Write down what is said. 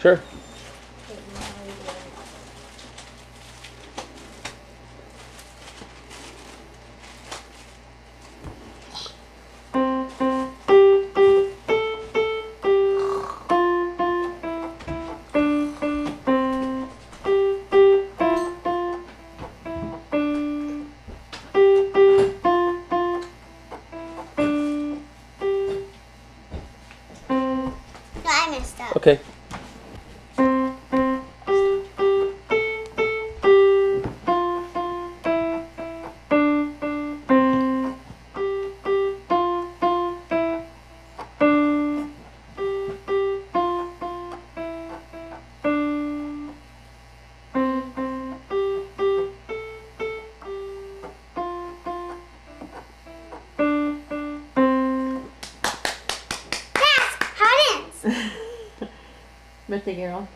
Sure. No, I messed up. Okay. Birthday girl.